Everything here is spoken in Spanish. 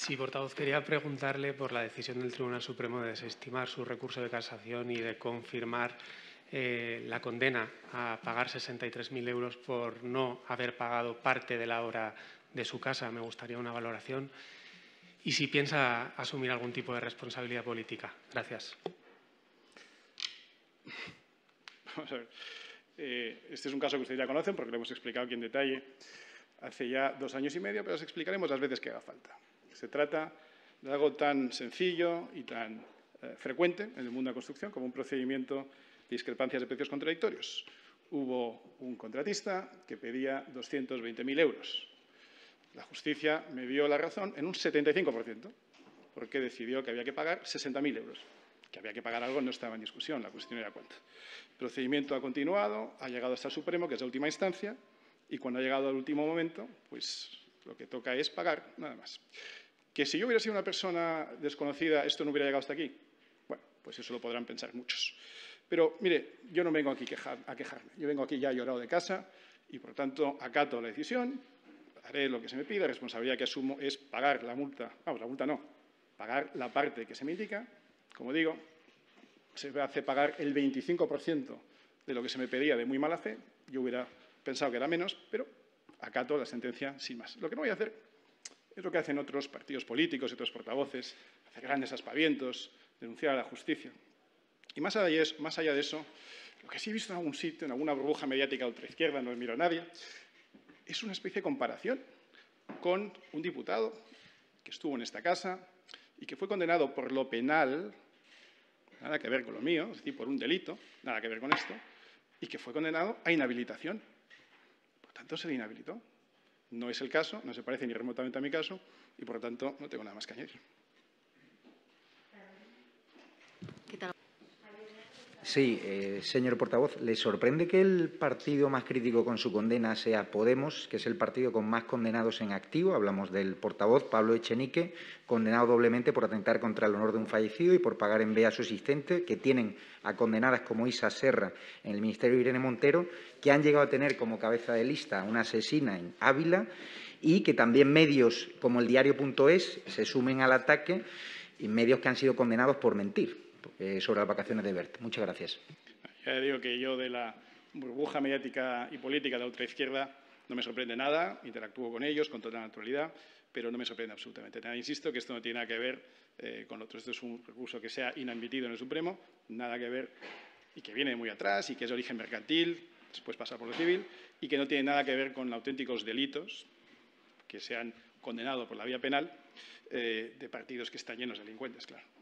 Sí, portavoz, quería preguntarle por la decisión del Tribunal Supremo de desestimar su recurso de casación y de confirmar eh, la condena a pagar 63.000 euros por no haber pagado parte de la obra de su casa. Me gustaría una valoración. Y si piensa asumir algún tipo de responsabilidad política. Gracias. Vamos a ver. Eh, este es un caso que ustedes ya conocen porque lo hemos explicado aquí en detalle hace ya dos años y medio, pero os explicaremos las veces que haga falta. Se trata de algo tan sencillo y tan eh, frecuente en el mundo de la construcción como un procedimiento de discrepancias de precios contradictorios. Hubo un contratista que pedía 220.000 euros. La justicia me dio la razón en un 75%, porque decidió que había que pagar 60.000 euros. Que había que pagar algo no estaba en discusión, la cuestión era cuánto. El procedimiento ha continuado, ha llegado hasta el Supremo, que es la última instancia, y cuando ha llegado al último momento, pues lo que toca es pagar, nada más. Que si yo hubiera sido una persona desconocida, esto no hubiera llegado hasta aquí. Bueno, pues eso lo podrán pensar muchos. Pero, mire, yo no vengo aquí a quejarme. Yo vengo aquí ya llorado de casa y, por tanto, acato la decisión, haré lo que se me pide, la responsabilidad que asumo es pagar la multa, vamos, la multa no, pagar la parte que se me indica. Como digo, se me hace pagar el 25% de lo que se me pedía de muy mala fe. Yo hubiera pensado que era menos, pero acato la sentencia sin más. Lo que no voy a hacer es lo que hacen otros partidos políticos y otros portavoces, hacer grandes aspavientos, denunciar a la justicia. Y más allá, de eso, lo que sí he visto en algún sitio, en alguna burbuja mediática ultraizquierda, no miro a nadie, es una especie de comparación con un diputado que estuvo en esta casa y que fue condenado por lo penal, nada que ver con lo mío, es decir, por un delito, nada que ver con esto, y que fue condenado a inhabilitación. Por tanto, se le inhabilitó. No es el caso, no se parece ni remotamente a mi caso, y por lo tanto no tengo nada más que añadir. Sí, eh, señor portavoz, ¿le sorprende que el partido más crítico con su condena sea Podemos, que es el partido con más condenados en activo? Hablamos del portavoz Pablo Echenique, condenado doblemente por atentar contra el honor de un fallecido y por pagar en B a su asistente, que tienen a condenadas como Isa Serra en el Ministerio de Irene Montero, que han llegado a tener como cabeza de lista una asesina en Ávila y que también medios como el diario.es se sumen al ataque y medios que han sido condenados por mentir. Eh, sobre las vacaciones de Bert. Muchas gracias. Ya digo que yo de la burbuja mediática y política de la ultraizquierda no me sorprende nada, interactúo con ellos con toda naturalidad, pero no me sorprende absolutamente nada. Insisto que esto no tiene nada que ver eh, con otro. Esto es un recurso que se ha inadmitido en el Supremo, nada que ver y que viene muy atrás y que es de origen mercantil, después pasa por lo civil, y que no tiene nada que ver con auténticos delitos que se han condenado por la vía penal eh, de partidos que están llenos de delincuentes, claro.